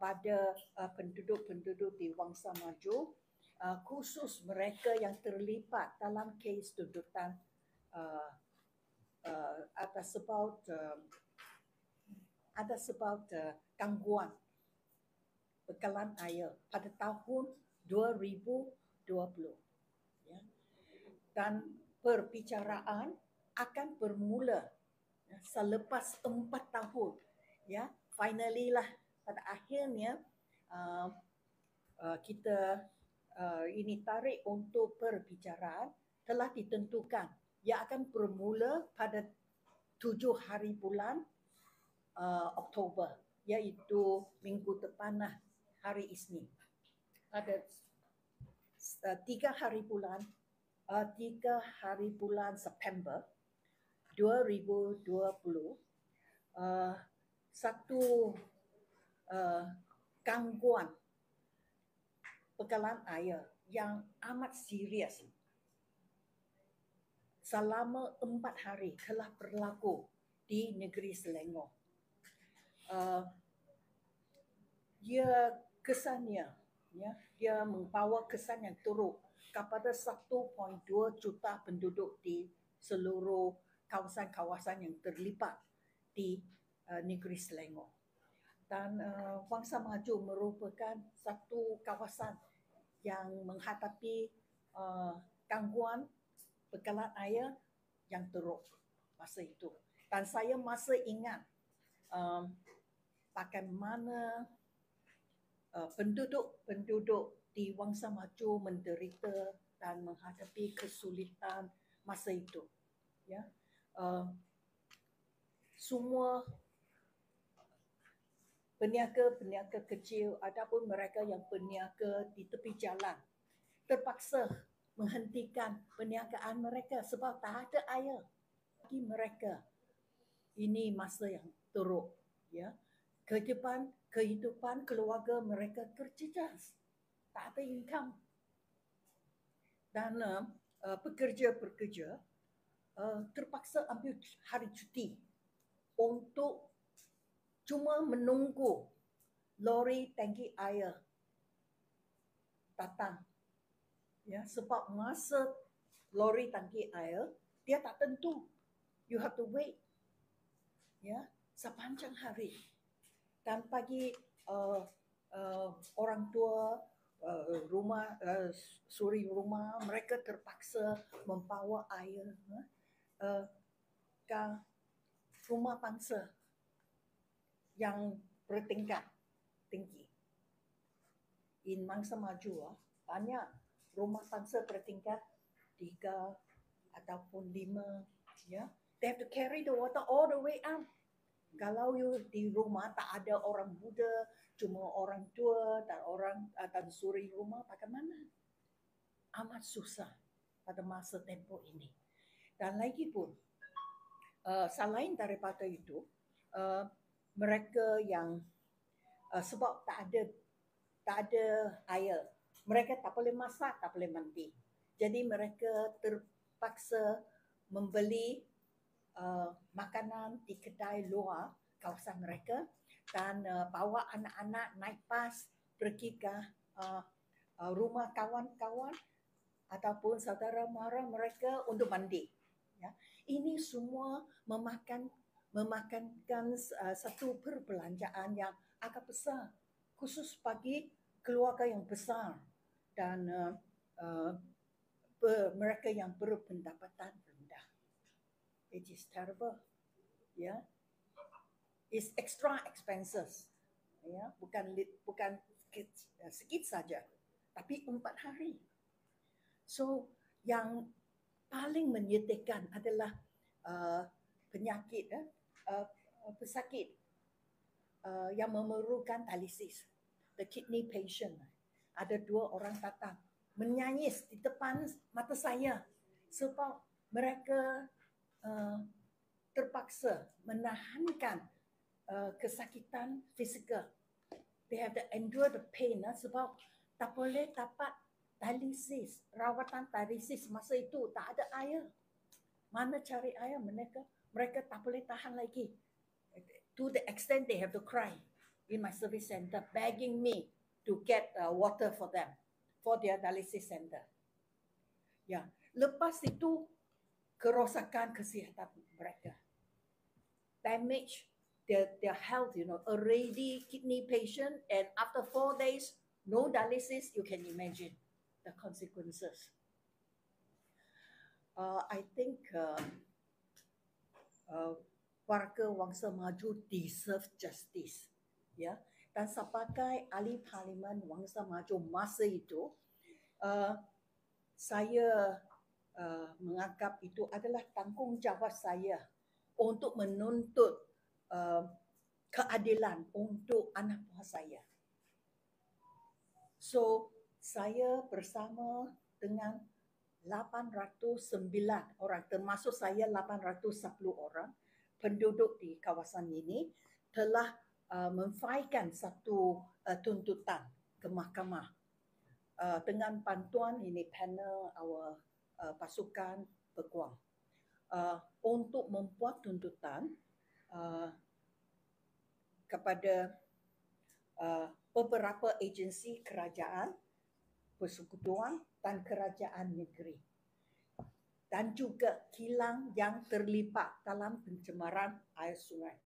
pada uh, penduduk-penduduk di Wangsa Maju uh, khusus mereka yang terlibat dalam kes tuntutan uh, uh, atas sebab uh, ada sebab uh, gangguan bekalan air pada tahun 2020 ya. dan perbicaraan akan bermula ya, selepas empat tahun ya finally lah pada akhirnya uh, uh, kita uh, ini tarik untuk perbicaraan telah ditentukan ia akan bermula pada tujuh hari bulan uh, Oktober iaitu minggu depan lah hari Isnin. Ada uh, tiga hari bulan, uh, tiga hari bulan September 2020, uh, satu uh, gangguan bekalan air yang amat serius selama empat hari telah berlaku di negeri Selangor. Uh, ia kesannya ya dia membawa kesan yang teruk kepada 1.2 juta penduduk di seluruh kawasan-kawasan yang terlibat di uh, negeri Selangor. Dan uh, Wangsa Maju merupakan satu kawasan yang menghadapi uh, gangguan bekalan air yang teruk masa itu. Dan saya masih ingat um, bagaimana Uh, penduduk-penduduk di Wangsa Maju menderita dan menghadapi kesulitan masa itu. Ya, uh, semua peniaga-peniaga kecil ataupun mereka yang berniaga di tepi jalan terpaksa menghentikan perniagaan mereka sebab tak ada air bagi mereka. Ini masa yang teruk. Ya, kehidupan kehidupan keluarga mereka terjejas. Tak ada income. Dan uh, pekerja-pekerja uh, terpaksa ambil hari cuti untuk cuma menunggu lori tangki air datang. Ya, sebab masa lori tangki air dia tak tentu. You have to wait. Ya, sepanjang hari dan bagi uh, uh, orang tua uh, rumah uh, suri rumah mereka terpaksa membawa air uh, ke rumah bangsa yang bertingkat tinggi. In mangsa maju, uh, banyak rumah bangsa bertingkat tiga ataupun lima. Ya, they have to carry the water all the way up kalau you di rumah tak ada orang muda, cuma orang tua dan orang dan suri rumah, bagaimana? Amat susah pada masa tempoh ini. Dan lagi pun, uh, selain daripada itu, uh, mereka yang uh, sebab tak ada tak ada air, mereka tak boleh masak, tak boleh mandi. Jadi mereka terpaksa membeli Uh, makanan di kedai luar kawasan mereka dan uh, bawa anak-anak naik bas pergi ke uh, uh, rumah kawan-kawan ataupun saudara mara mereka untuk mandi. Ya. Ini semua memakan memakankan uh, satu perbelanjaan yang agak besar khusus bagi keluarga yang besar dan uh, uh, mereka yang berpendapatan it is terrible. Yeah. It's extra expenses. Ya, bukan bukan uh, sikit saja, tapi empat hari. So, yang paling menyedihkan adalah uh, penyakit, uh, uh, pesakit uh, yang memerlukan dialisis. The kidney patient. Ada dua orang datang menyanyis di depan mata saya sebab mereka Uh, terpaksa menahankan uh, kesakitan fizikal. They have to endure the pain uh, sebab tak boleh dapat dialisis, rawatan dialisis masa itu tak ada air. Mana cari air mereka? Mereka tak boleh tahan lagi. To the extent they have to cry. in my service center begging me to get uh, water for them for their dialysis center. Ya, lepas itu kerosakan kesihatan mereka. Damage their, their health, you know, already kidney patient and after four days, no dialysis, you can imagine the consequences. Uh, I think uh, uh, warga Wangsa Maju deserve justice. Ya, dan sebagai ahli parlimen Wangsa Maju masa itu, uh, saya uh, menganggap itu adalah tanggungjawab saya untuk menuntut uh, keadilan untuk anak buah saya. So, saya bersama dengan 809 orang termasuk saya 810 orang penduduk di kawasan ini telah uh, memfailkan satu uh, tuntutan ke mahkamah. Uh, dengan bantuan ini panel our uh, pasukan peguam uh, untuk membuat tuntutan uh, kepada uh, beberapa agensi kerajaan persekutuan dan kerajaan negeri dan juga kilang yang terlibat dalam pencemaran air sungai.